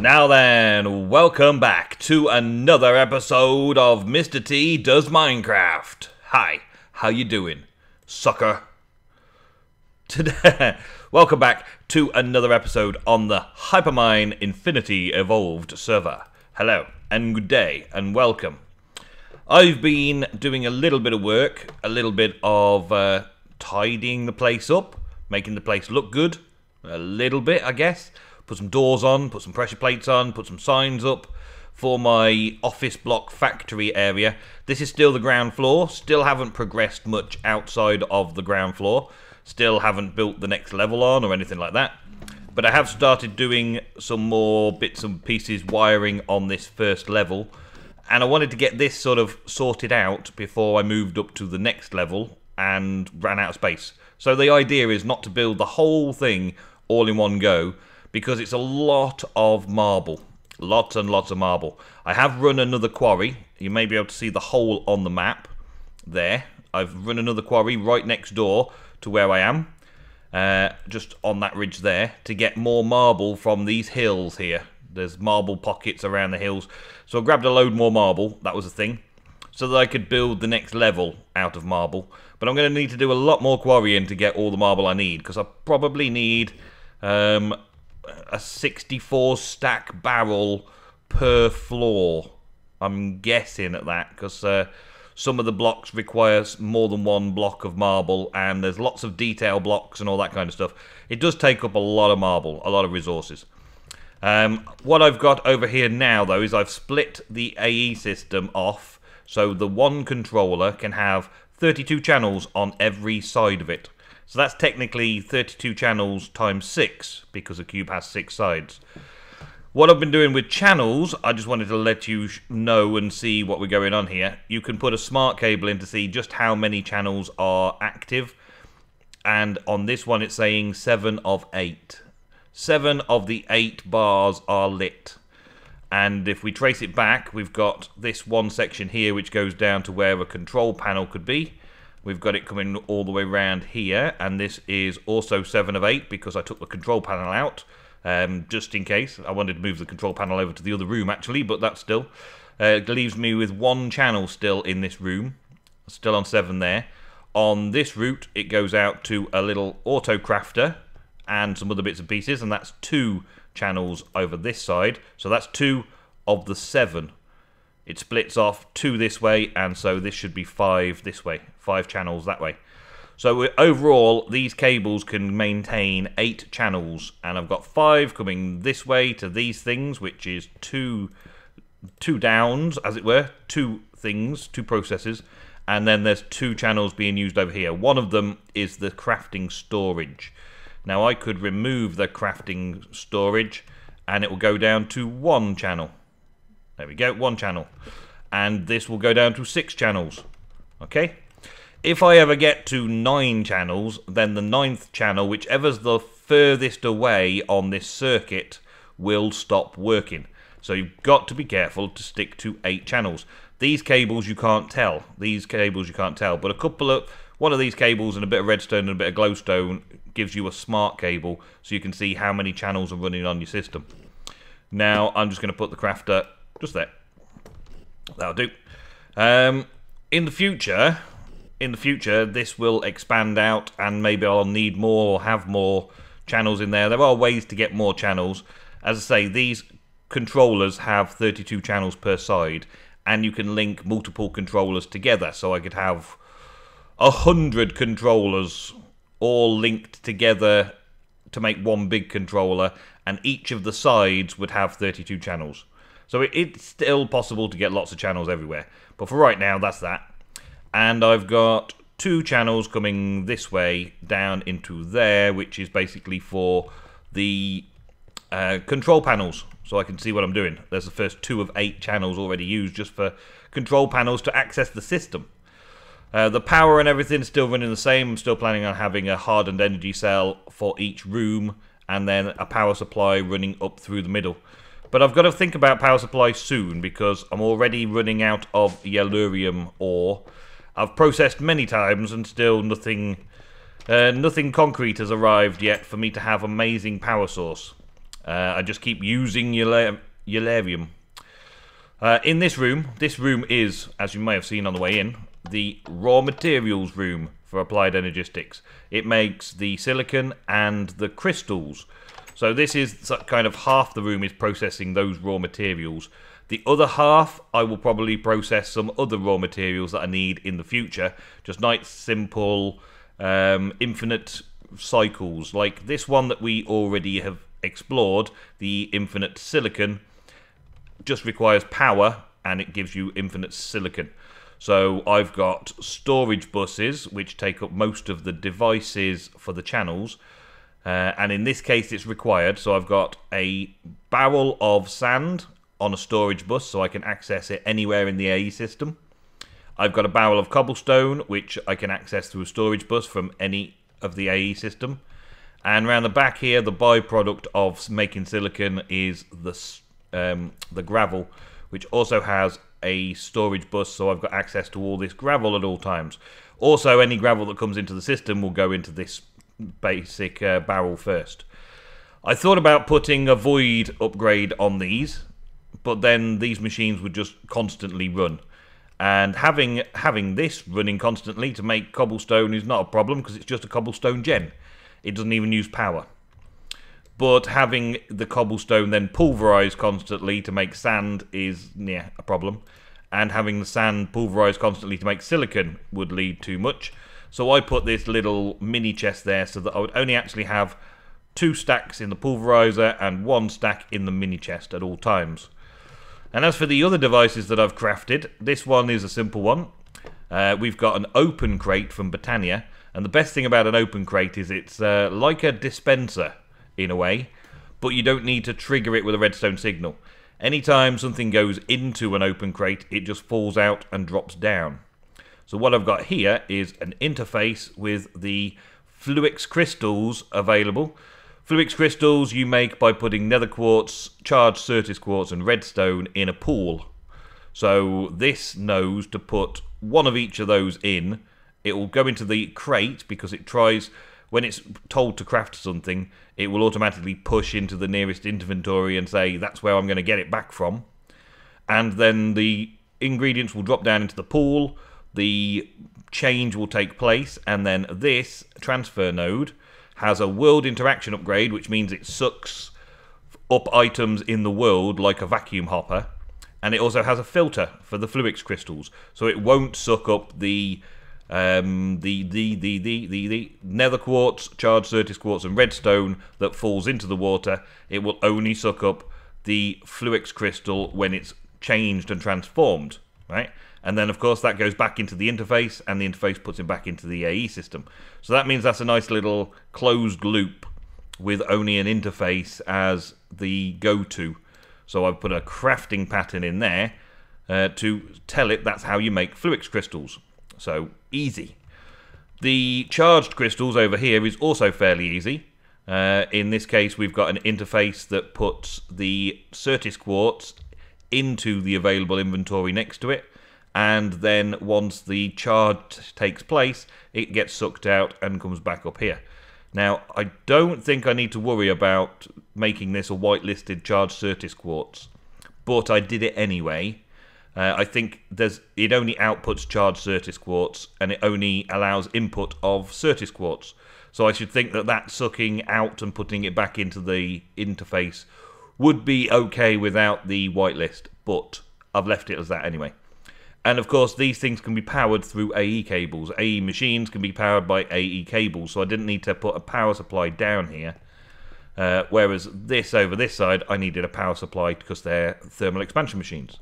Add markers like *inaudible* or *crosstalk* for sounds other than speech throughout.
Now then, welcome back to another episode of Mr. T Does Minecraft. Hi, how you doing, sucker? Today, *laughs* welcome back to another episode on the Hypermine Infinity Evolved server. Hello, and good day, and welcome. I've been doing a little bit of work, a little bit of uh, tidying the place up, making the place look good, a little bit, I guess. Put some doors on, put some pressure plates on, put some signs up for my office block factory area. This is still the ground floor, still haven't progressed much outside of the ground floor, still haven't built the next level on or anything like that. But I have started doing some more bits and pieces wiring on this first level and I wanted to get this sort of sorted out before I moved up to the next level and ran out of space. So the idea is not to build the whole thing all in one go because it's a lot of marble. Lots and lots of marble. I have run another quarry. You may be able to see the hole on the map there. I've run another quarry right next door to where I am. Uh, just on that ridge there to get more marble from these hills here. There's marble pockets around the hills. So I grabbed a load more marble. That was a thing. So that I could build the next level out of marble. But I'm going to need to do a lot more quarrying to get all the marble I need. Because I probably need um, a 64 stack barrel per floor. I'm guessing at that because uh, some of the blocks require more than one block of marble and there's lots of detail blocks and all that kind of stuff. It does take up a lot of marble, a lot of resources. Um, what I've got over here now though is I've split the AE system off so the one controller can have 32 channels on every side of it. So that's technically 32 channels times 6, because a cube has 6 sides. What I've been doing with channels, I just wanted to let you know and see what we're going on here. You can put a smart cable in to see just how many channels are active. And on this one it's saying 7 of 8. 7 of the 8 bars are lit. And if we trace it back, we've got this one section here which goes down to where a control panel could be. We've got it coming all the way around here, and this is also 7 of 8 because I took the control panel out, um, just in case. I wanted to move the control panel over to the other room, actually, but that still uh, leaves me with one channel still in this room, still on 7 there. On this route, it goes out to a little auto crafter and some other bits and pieces, and that's two channels over this side. So that's two of the seven it splits off two this way, and so this should be five this way, five channels that way. So overall, these cables can maintain eight channels, and I've got five coming this way to these things, which is two, two downs, as it were, two things, two processes, and then there's two channels being used over here. One of them is the crafting storage. Now I could remove the crafting storage, and it will go down to one channel. There we go, one channel. And this will go down to six channels. Okay? If I ever get to nine channels, then the ninth channel, whichever's the furthest away on this circuit, will stop working. So you've got to be careful to stick to eight channels. These cables you can't tell. These cables you can't tell. But a couple of one of these cables and a bit of redstone and a bit of glowstone gives you a smart cable so you can see how many channels are running on your system. Now I'm just going to put the crafter just there. That'll do. Um, in the future, in the future, this will expand out, and maybe I'll need more or have more channels in there. There are ways to get more channels. As I say, these controllers have 32 channels per side, and you can link multiple controllers together. So I could have a hundred controllers all linked together to make one big controller, and each of the sides would have 32 channels. So it, it's still possible to get lots of channels everywhere. But for right now, that's that. And I've got two channels coming this way down into there, which is basically for the uh, control panels. So I can see what I'm doing. There's the first two of eight channels already used just for control panels to access the system. Uh, the power and everything is still running the same. I'm still planning on having a hardened energy cell for each room and then a power supply running up through the middle. But I've got to think about power supply soon because I'm already running out of yellorium ore. I've processed many times and still nothing uh, nothing concrete has arrived yet for me to have amazing power source. Uh, I just keep using Yellorium. Uh, in this room, this room is, as you may have seen on the way in, the raw materials room for Applied Energistics. It makes the silicon and the crystals. So this is kind of half the room is processing those raw materials. The other half, I will probably process some other raw materials that I need in the future. Just nice, simple, um, infinite cycles, like this one that we already have explored, the infinite silicon, just requires power and it gives you infinite silicon. So I've got storage buses, which take up most of the devices for the channels. Uh, and in this case, it's required. So I've got a barrel of sand on a storage bus, so I can access it anywhere in the AE system. I've got a barrel of cobblestone, which I can access through a storage bus from any of the AE system. And around the back here, the byproduct of making silicon is the um, the gravel, which also has a storage bus, so I've got access to all this gravel at all times. Also, any gravel that comes into the system will go into this basic uh, barrel first. I thought about putting a void upgrade on these, but then these machines would just constantly run. And having having this running constantly to make cobblestone is not a problem because it's just a cobblestone gen. It doesn't even use power but having the cobblestone then pulverized constantly to make sand is yeah, a problem. And having the sand pulverized constantly to make silicon would lead too much. So I put this little mini chest there so that I would only actually have two stacks in the pulverizer and one stack in the mini chest at all times. And as for the other devices that I've crafted, this one is a simple one. Uh, we've got an open crate from Botania, and the best thing about an open crate is it's uh, like a dispenser in a way, but you don't need to trigger it with a redstone signal. Anytime something goes into an open crate, it just falls out and drops down. So what I've got here is an interface with the Fluix crystals available. Fluix crystals you make by putting nether quartz, charged Certus quartz and redstone in a pool. So this knows to put one of each of those in. It will go into the crate because it tries when it's told to craft something, it will automatically push into the nearest inventory and say that's where I'm going to get it back from. And then the ingredients will drop down into the pool, the change will take place, and then this transfer node has a world interaction upgrade, which means it sucks up items in the world like a vacuum hopper. And it also has a filter for the Fluix crystals, so it won't suck up the um, the, the, the, the, the, the nether quartz, charged Certus quartz, and redstone that falls into the water, it will only suck up the Fluix crystal when it's changed and transformed, right? And then, of course, that goes back into the interface, and the interface puts it back into the AE system. So that means that's a nice little closed loop with only an interface as the go-to. So I've put a crafting pattern in there uh, to tell it that's how you make Fluix crystals. So easy. The charged crystals over here is also fairly easy. Uh, in this case, we've got an interface that puts the Certus quartz into the available inventory next to it, and then once the charge takes place, it gets sucked out and comes back up here. Now, I don't think I need to worry about making this a whitelisted charge Certus quartz, but I did it anyway uh, I think there's it only outputs charged Certus quartz and it only allows input of Certus quartz. So I should think that that sucking out and putting it back into the interface would be okay without the whitelist, but I've left it as that anyway. And of course, these things can be powered through AE cables. AE machines can be powered by AE cables, so I didn't need to put a power supply down here. Uh, whereas this over this side, I needed a power supply because they're thermal expansion machines.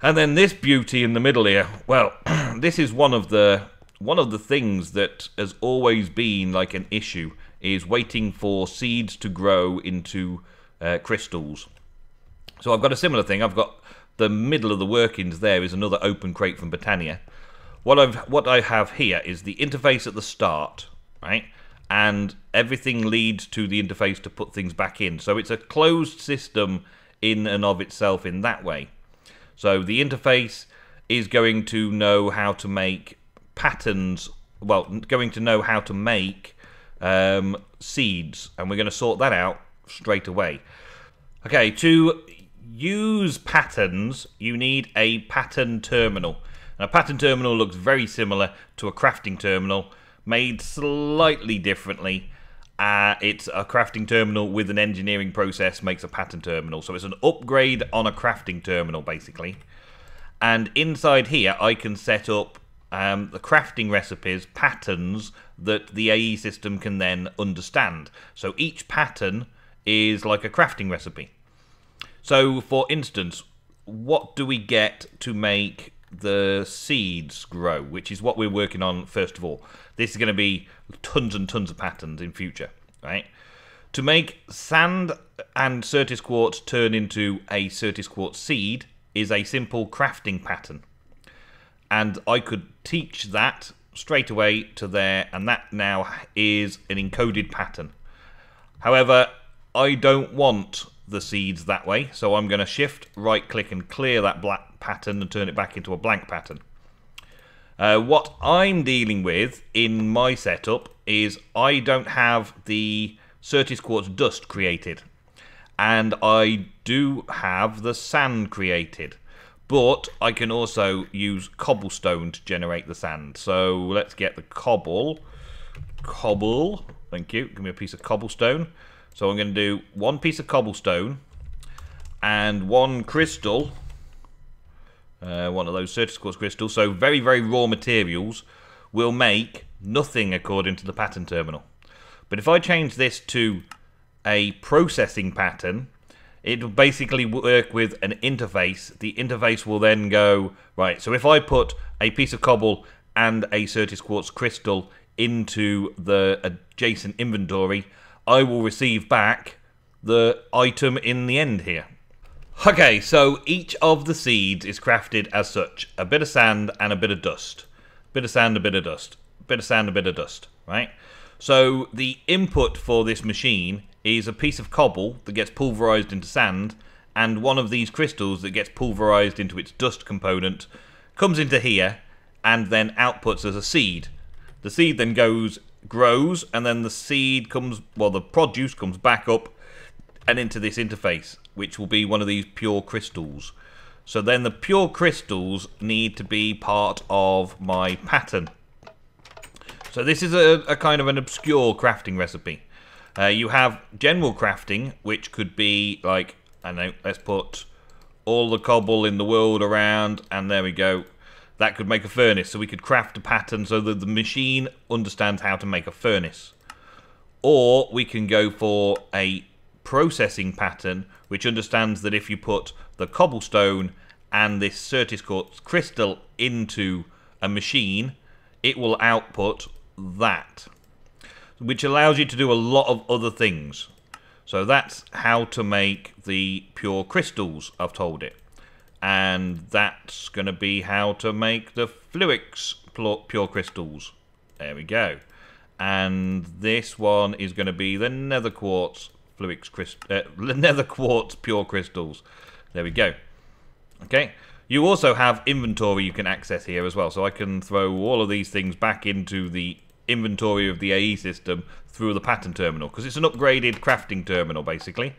And then this beauty in the middle here, well, *clears throat* this is one of the one of the things that has always been like an issue is waiting for seeds to grow into uh, crystals. So I've got a similar thing. I've got the middle of the workings there is another open crate from Botania. What I've what I have here is the interface at the start, right? And everything leads to the interface to put things back in. So it's a closed system in and of itself in that way. So the interface is going to know how to make patterns, well, going to know how to make um, seeds, and we're going to sort that out straight away. Okay, to use patterns, you need a pattern terminal. And a pattern terminal looks very similar to a crafting terminal, made slightly differently. Uh, it's a crafting terminal with an engineering process makes a pattern terminal. So it's an upgrade on a crafting terminal, basically. And inside here, I can set up um, the crafting recipes, patterns that the AE system can then understand. So each pattern is like a crafting recipe. So, for instance, what do we get to make the seeds grow, which is what we're working on first of all. This is going to be tons and tons of patterns in future, right? To make sand and Certus quartz turn into a Certus quartz seed is a simple crafting pattern. And I could teach that straight away to there, and that now is an encoded pattern. However, I don't want the seeds that way, so I'm going to shift, right click and clear that black pattern and turn it back into a blank pattern. Uh, what I'm dealing with in my setup is I don't have the Certus Quartz dust created. And I do have the sand created. But I can also use cobblestone to generate the sand. So let's get the cobble. Cobble. Thank you. Give me a piece of cobblestone. So I'm going to do one piece of cobblestone and one crystal. Uh, one of those Certus Quartz crystals. So very, very raw materials will make nothing according to the pattern terminal. But if I change this to a processing pattern, it will basically work with an interface. The interface will then go, right, so if I put a piece of cobble and a Certus Quartz crystal into the adjacent inventory, I will receive back the item in the end here. Okay, so each of the seeds is crafted as such. A bit of sand and a bit of dust. Bit of sand, a bit of dust. Bit of sand, a bit of dust, right? So the input for this machine is a piece of cobble that gets pulverized into sand and one of these crystals that gets pulverized into its dust component comes into here and then outputs as a seed. The seed then goes grows, and then the seed comes, well, the produce comes back up and into this interface, which will be one of these pure crystals. So then the pure crystals need to be part of my pattern. So this is a, a kind of an obscure crafting recipe. Uh, you have general crafting, which could be like, I know, let's put all the cobble in the world around, and there we go that could make a furnace. So we could craft a pattern so that the machine understands how to make a furnace. Or we can go for a processing pattern which understands that if you put the cobblestone and this Certus quartz crystal into a machine, it will output that. Which allows you to do a lot of other things. So that's how to make the pure crystals, I've told it and that's going to be how to make the Fluix Pure Crystals. There we go. And this one is going to be the Nether Quartz Fluix Crystal, uh, *laughs* Nether Quartz Pure Crystals. There we go. Okay. You also have inventory you can access here as well, so I can throw all of these things back into the inventory of the AE system through the pattern terminal, because it's an upgraded crafting terminal, basically.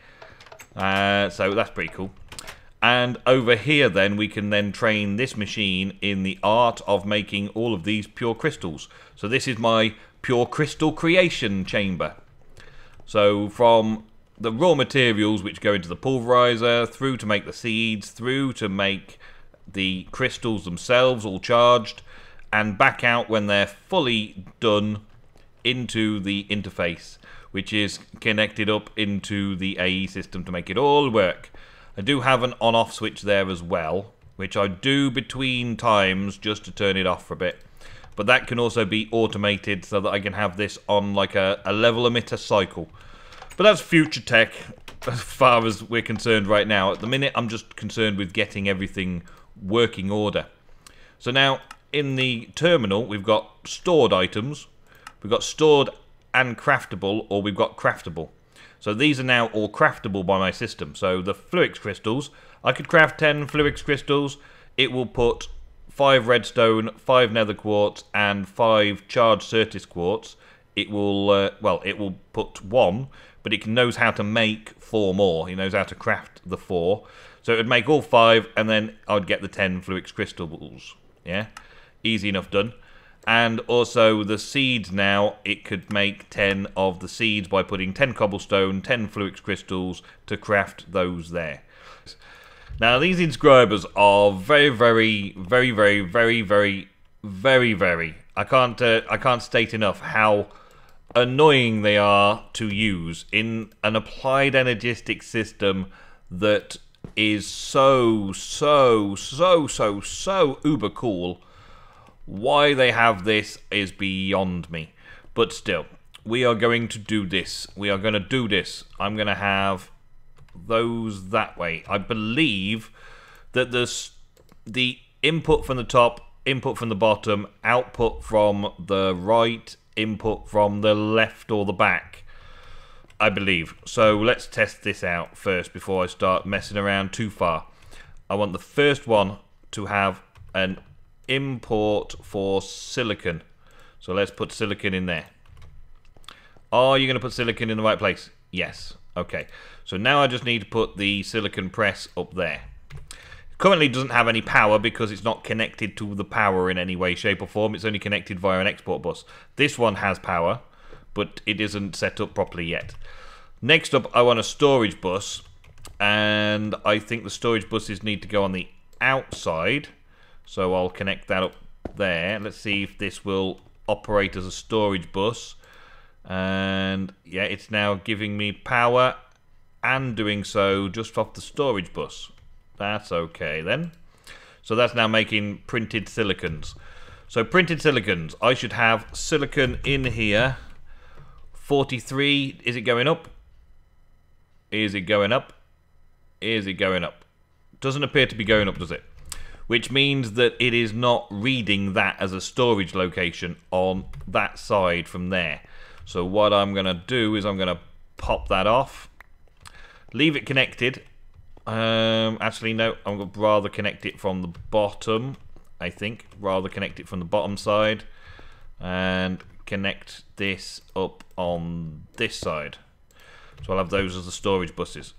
Uh, so that's pretty cool. And over here then we can then train this machine in the art of making all of these pure crystals. So this is my pure crystal creation chamber. So from the raw materials which go into the pulverizer, through to make the seeds, through to make the crystals themselves all charged, and back out when they're fully done into the interface, which is connected up into the AE system to make it all work. I do have an on-off switch there as well, which I do between times just to turn it off for a bit. But that can also be automated so that I can have this on like a, a level emitter cycle. But that's future tech *laughs* as far as we're concerned right now. At the minute, I'm just concerned with getting everything working order. So now, in the terminal, we've got stored items. We've got stored and craftable, or we've got craftable. So these are now all craftable by my system. So the Fluix crystals, I could craft 10 Fluix crystals. It will put 5 redstone, 5 nether quartz, and 5 charged Certus quartz. It will, uh, well, it will put 1, but it knows how to make four more. He knows how to craft the four. So it would make all five, and then I'd get the ten Fluix crystals. Yeah, easy enough done. And also the seeds now, it could make 10 of the seeds by putting 10 cobblestone, 10 Fluix crystals to craft those there. Now these inscribers are very, very, very, very, very, very, very, very. I can't, uh, I can't state enough how annoying they are to use in an applied energistic system that is so, so, so, so, so uber cool. Why they have this is beyond me. But still, we are going to do this. We are going to do this. I'm going to have those that way. I believe that there's the input from the top, input from the bottom, output from the right, input from the left or the back. I believe. So let's test this out first before I start messing around too far. I want the first one to have an import for silicon. So let's put silicon in there. Are you going to put silicon in the right place? Yes. Okay. So now I just need to put the silicon press up there. Currently doesn't have any power because it's not connected to the power in any way, shape or form. It's only connected via an export bus. This one has power, but it isn't set up properly yet. Next up, I want a storage bus, and I think the storage buses need to go on the outside. So I'll connect that up there. Let's see if this will operate as a storage bus. And yeah, it's now giving me power and doing so just off the storage bus. That's okay then. So that's now making printed silicons. So printed silicons, I should have silicon in here. 43, is it going up? Is it going up? Is it going up? Doesn't appear to be going up, does it? Which means that it is not reading that as a storage location on that side from there. So what I'm going to do is I'm going to pop that off. Leave it connected um, actually, no. I'm going to rather connect it from the bottom. I think rather connect it from the bottom side, and connect this up on this side. So I'll have those as the storage buses.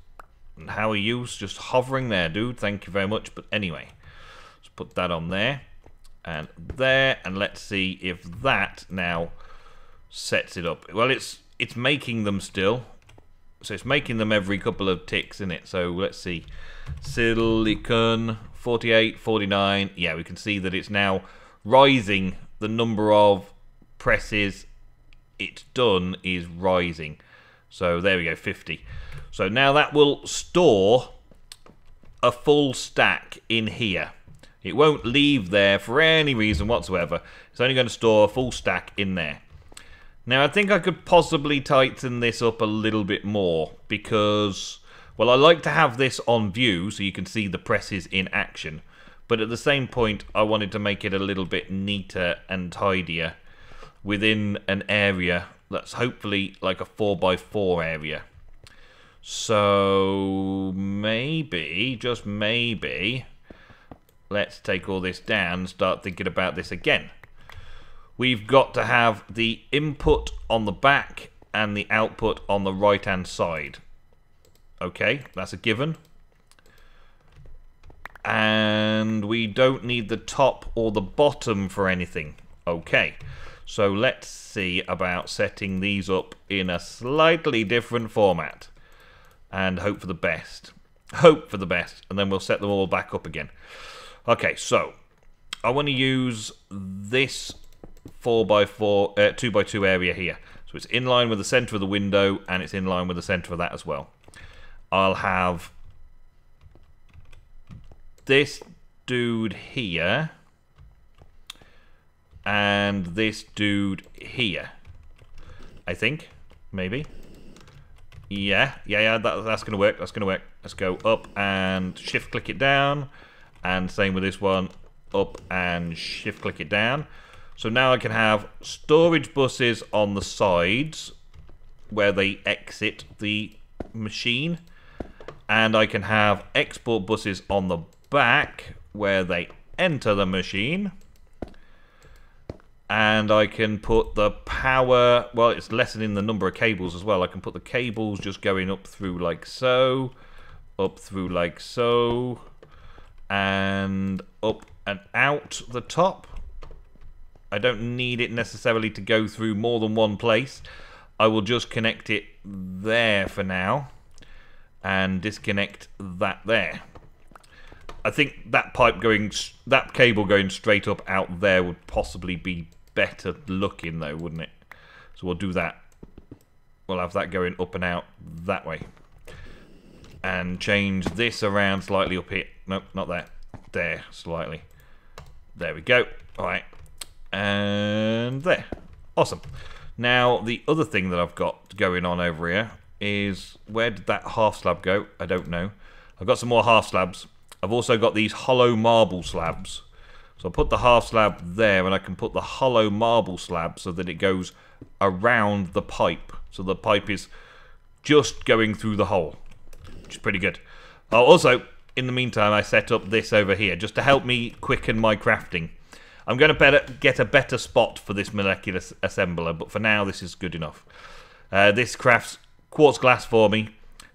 And how are you? Just hovering there, dude. Thank you very much. But anyway, let's put that on there and there, and let's see if that now sets it up. Well, it's it's making them still. So it's making them every couple of ticks in it. So let's see. Silicon 48, 49. Yeah, we can see that it's now rising. The number of presses it's done is rising. So there we go, 50. So now that will store a full stack in here. It won't leave there for any reason whatsoever. It's only going to store a full stack in there. Now, I think I could possibly tighten this up a little bit more because, well, I like to have this on view so you can see the presses in action. But at the same point, I wanted to make it a little bit neater and tidier within an area that's hopefully like a 4x4 area. So maybe, just maybe, let's take all this down and start thinking about this again we've got to have the input on the back and the output on the right hand side. Okay, that's a given. And we don't need the top or the bottom for anything. Okay, so let's see about setting these up in a slightly different format. And hope for the best. Hope for the best. And then we'll set them all back up again. Okay, so I want to use this 4x4, uh, 2x2 area here. So it's in line with the center of the window and it's in line with the center of that as well. I'll have this dude here and this dude here. I think, maybe. Yeah, yeah, yeah, that, that's going to work, that's going to work. Let's go up and shift click it down. And same with this one, up and shift click it down. So now I can have storage buses on the sides where they exit the machine. And I can have export buses on the back where they enter the machine. and I can put the power, well, it's lessening the number of cables as well. I can put the cables just going up through like so, up through like so, and up and out the top. I don't need it necessarily to go through more than one place. I will just connect it there for now and disconnect that there. I think that pipe going, that cable going straight up out there would possibly be better looking though, wouldn't it? So we'll do that. We'll have that going up and out that way. And change this around slightly up here. Nope, not there. There, slightly. There we go. Alright. And there. Awesome. Now, the other thing that I've got going on over here is... Where did that half slab go? I don't know. I've got some more half slabs. I've also got these hollow marble slabs so I'll put the half slab there and I can put the hollow marble slab so that it goes around the pipe. So the pipe is just going through the hole, which is pretty good. Also, in the meantime, I set up this over here just to help me quicken my crafting. I'm going to better get a better spot for this molecular assembler, but for now this is good enough. Uh, this crafts quartz glass for me,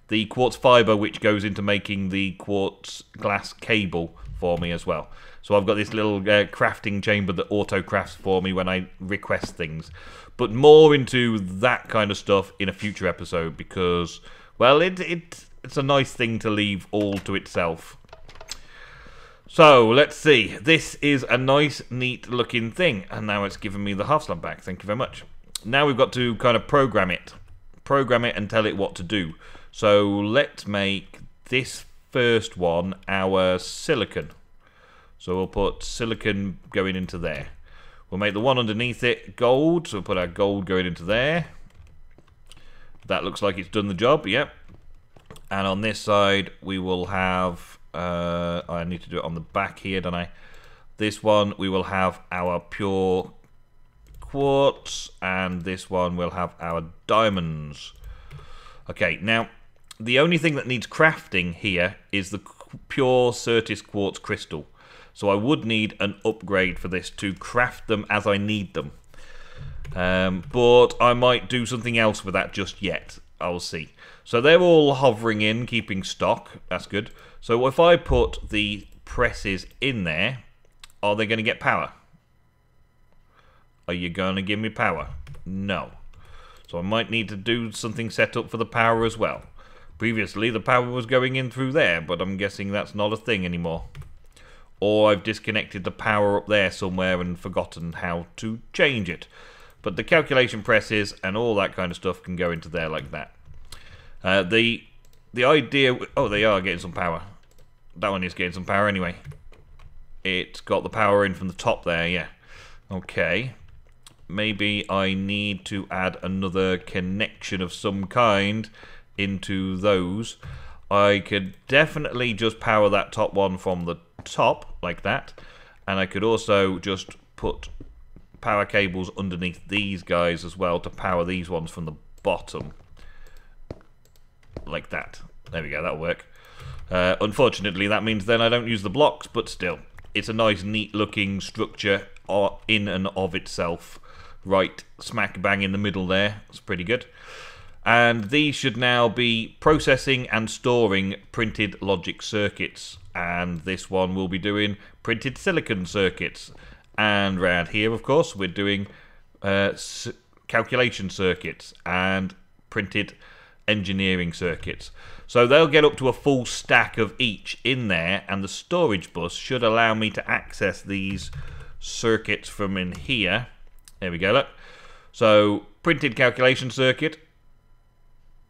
the quartz fibre which goes into making the quartz glass cable for me as well. So I've got this little uh, crafting chamber that auto crafts for me when I request things. But more into that kind of stuff in a future episode because, well, it, it it's a nice thing to leave all to itself. So, let's see. This is a nice, neat looking thing. And now it's given me the half slab back. Thank you very much. Now we've got to kind of program it. Program it and tell it what to do. So, let's make this first one our silicon. So we'll put silicon going into there. We'll make the one underneath it gold, so we'll put our gold going into there. That looks like it's done the job, yep. And on this side, we will have... Uh, I need to do it on the back here, don't I? This one, we will have our pure quartz, and this one will have our diamonds. Okay, now, the only thing that needs crafting here is the pure Certus quartz crystal. So I would need an upgrade for this to craft them as I need them. Um, but I might do something else with that just yet. I'll see. So they're all hovering in, keeping stock. That's good. So if I put the presses in there, are they going to get power? Are you going to give me power? No. So I might need to do something set up for the power as well. Previously, the power was going in through there, but I'm guessing that's not a thing anymore or I've disconnected the power up there somewhere and forgotten how to change it. But the calculation presses and all that kind of stuff can go into there like that. Uh, the the idea... Oh, they are getting some power. That one is getting some power anyway. It's got the power in from the top there, yeah. Okay. Maybe I need to add another connection of some kind into those. I could definitely just power that top one from the top like that and I could also just put power cables underneath these guys as well to power these ones from the bottom like that. There we go that'll work. Uh, unfortunately that means then I don't use the blocks but still it's a nice neat looking structure in and of itself. Right smack bang in the middle there it's pretty good. And these should now be processing and storing printed logic circuits. And this one will be doing printed silicon circuits. And around here, of course, we're doing uh, calculation circuits and printed engineering circuits. So they'll get up to a full stack of each in there, and the storage bus should allow me to access these circuits from in here. There we go, look. So, printed calculation circuit,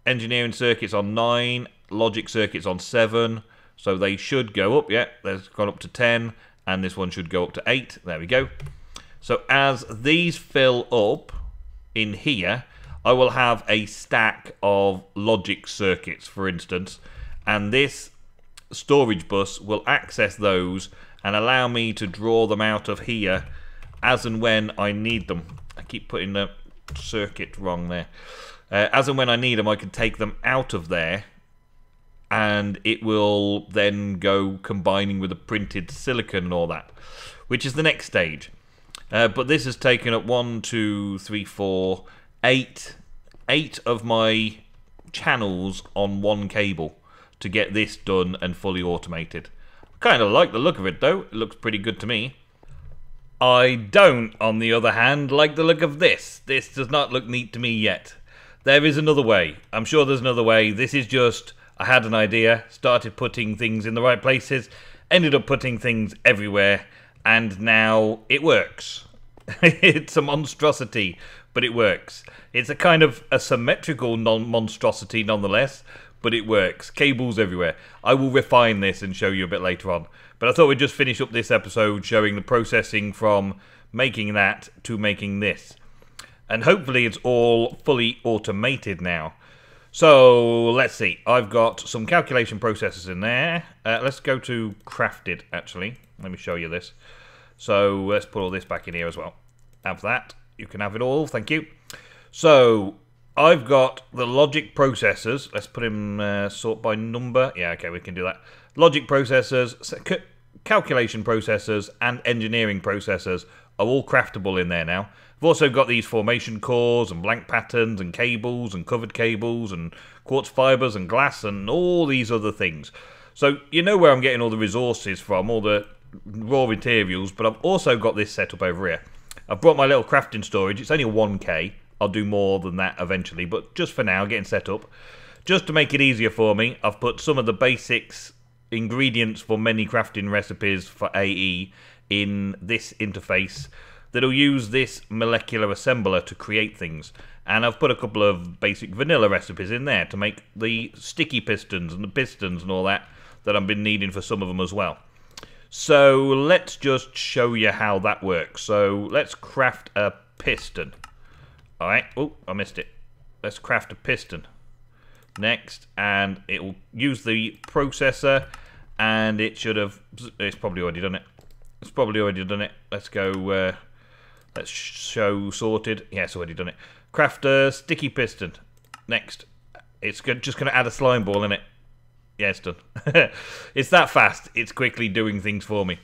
engineering circuits on 9, logic circuits on 7, so they should go up. Yeah, they've gone up to 10, and this one should go up to 8. There we go. So as these fill up in here, I will have a stack of logic circuits, for instance, and this storage bus will access those and allow me to draw them out of here as and when I need them. I keep putting the circuit wrong there. Uh, as and when I need them, I can take them out of there and it will then go combining with the printed silicon and all that, which is the next stage. Uh, but this has taken up one, two, three, four, eight, eight of my channels on one cable to get this done and fully automated. Kind of like the look of it though, it looks pretty good to me. I don't, on the other hand, like the look of this. This does not look neat to me yet. There is another way. I'm sure there's another way. This is just, I had an idea, started putting things in the right places, ended up putting things everywhere, and now it works. *laughs* it's a monstrosity, but it works. It's a kind of a symmetrical non monstrosity nonetheless, but it works. Cables everywhere. I will refine this and show you a bit later on. But I thought we'd just finish up this episode showing the processing from making that to making this. And hopefully it's all fully automated now. So let's see. I've got some calculation processes in there. Uh, let's go to crafted actually. Let me show you this. So let's put all this back in here as well. Have that. You can have it all. Thank you. So I've got the logic processors. Let's put them uh, sort by number. Yeah, okay, we can do that. Logic processors, calculation processors, and engineering processors are all craftable in there now. I've also got these formation cores and blank patterns and cables and covered cables and quartz fibers and glass and all these other things. So you know where I'm getting all the resources from, all the raw materials, but I've also got this set up over here. I've brought my little crafting storage. It's only a 1k. I'll do more than that eventually, but just for now, getting set up. Just to make it easier for me, I've put some of the basics ingredients for many crafting recipes for AE in this interface that'll use this molecular assembler to create things. And I've put a couple of basic vanilla recipes in there to make the sticky pistons and the pistons and all that that I've been needing for some of them as well. So let's just show you how that works. So let's craft a piston. Alright, oh, I missed it. Let's craft a piston. Next, and it will use the processor, and it should have, it's probably already done it. It's probably already done it. Let's go uh, Let's show sorted. Yeah, it's already done it. Craft a sticky piston. Next. It's just going to add a slime ball in it. Yeah, it's done. *laughs* it's that fast. It's quickly doing things for me.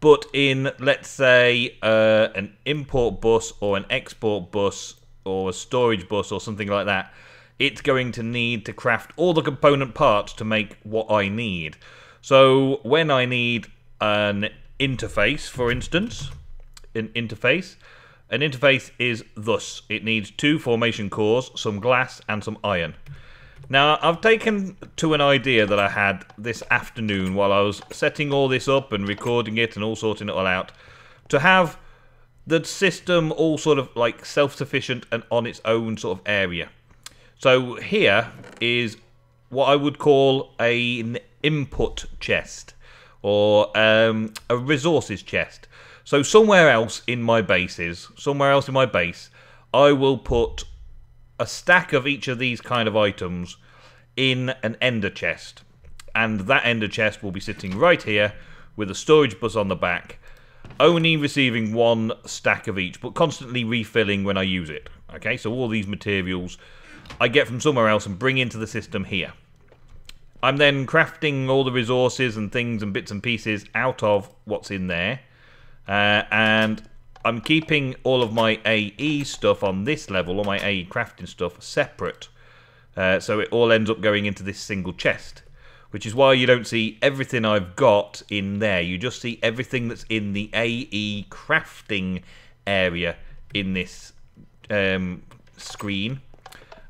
But in, let's say, uh, an import bus or an export bus or a storage bus or something like that, it's going to need to craft all the component parts to make what I need. So when I need an interface, for instance, an interface. An interface is thus. It needs two formation cores, some glass, and some iron. Now, I've taken to an idea that I had this afternoon while I was setting all this up and recording it and all sorting it all out, to have the system all sort of like self-sufficient and on its own sort of area. So here is what I would call an input chest or um, a resources chest. So somewhere else in my bases, somewhere else in my base, I will put a stack of each of these kind of items in an ender chest. And that ender chest will be sitting right here with a storage bus on the back, only receiving one stack of each, but constantly refilling when I use it. Okay, so all these materials I get from somewhere else and bring into the system here. I'm then crafting all the resources and things and bits and pieces out of what's in there uh, and I'm keeping all of my AE stuff on this level, all my AE crafting stuff, separate. Uh, so it all ends up going into this single chest. Which is why you don't see everything I've got in there. You just see everything that's in the AE crafting area in this um, screen.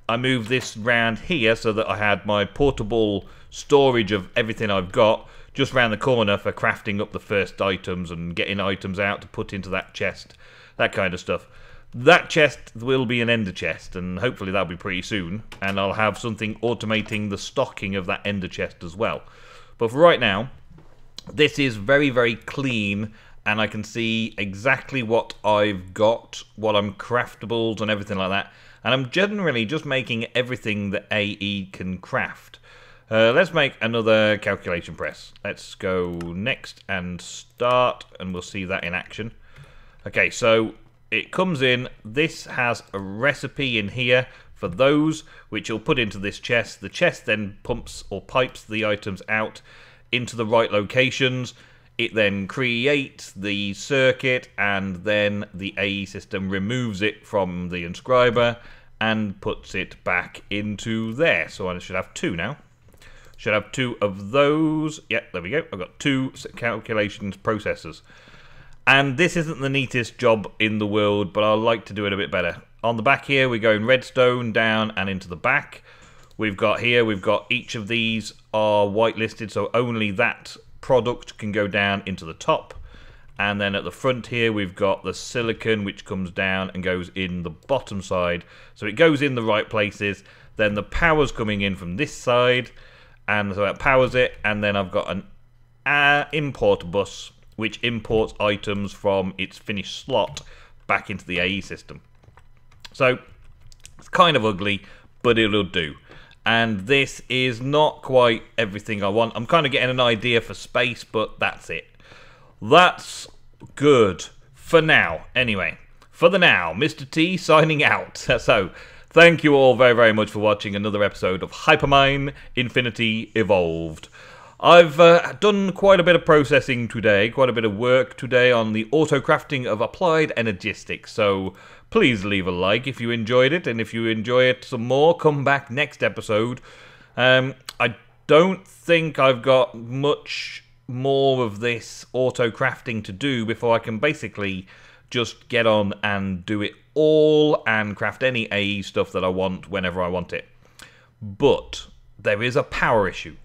I move this round here so that I had my portable storage of everything I've got just round the corner for crafting up the first items and getting items out to put into that chest, that kind of stuff. That chest will be an ender chest, and hopefully that'll be pretty soon, and I'll have something automating the stocking of that ender chest as well. But for right now, this is very, very clean, and I can see exactly what I've got, what I'm craftables and everything like that. And I'm generally just making everything that AE can craft. Uh, let's make another calculation press. Let's go next and start, and we'll see that in action. Okay, so it comes in. This has a recipe in here for those, which you'll put into this chest. The chest then pumps or pipes the items out into the right locations. It then creates the circuit, and then the AE system removes it from the inscriber and puts it back into there. So I should have two now. Should have two of those. Yeah, there we go. I've got two calculations processors. And this isn't the neatest job in the world, but I like to do it a bit better. On the back here, we're going redstone down and into the back. We've got here, we've got each of these are whitelisted, so only that product can go down into the top. And then at the front here, we've got the silicon, which comes down and goes in the bottom side. So it goes in the right places. Then the power's coming in from this side and so that powers it. And then I've got an uh, import bus which imports items from its finished slot back into the AE system. So it's kind of ugly, but it'll do. And this is not quite everything I want. I'm kind of getting an idea for space, but that's it. That's good for now. Anyway, for the now, Mr. T signing out. *laughs* So, Thank you all very, very much for watching another episode of Hypermine Infinity Evolved. I've uh, done quite a bit of processing today, quite a bit of work today on the auto crafting of applied energistics, so please leave a like if you enjoyed it, and if you enjoy it some more, come back next episode. Um, I don't think I've got much more of this auto crafting to do before I can basically just get on and do it all and craft any AE stuff that I want whenever I want it. But there is a power issue,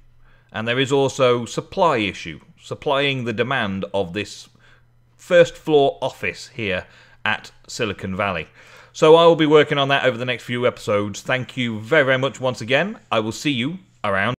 and there is also supply issue, supplying the demand of this first floor office here at Silicon Valley. So I will be working on that over the next few episodes. Thank you very, very much once again. I will see you around.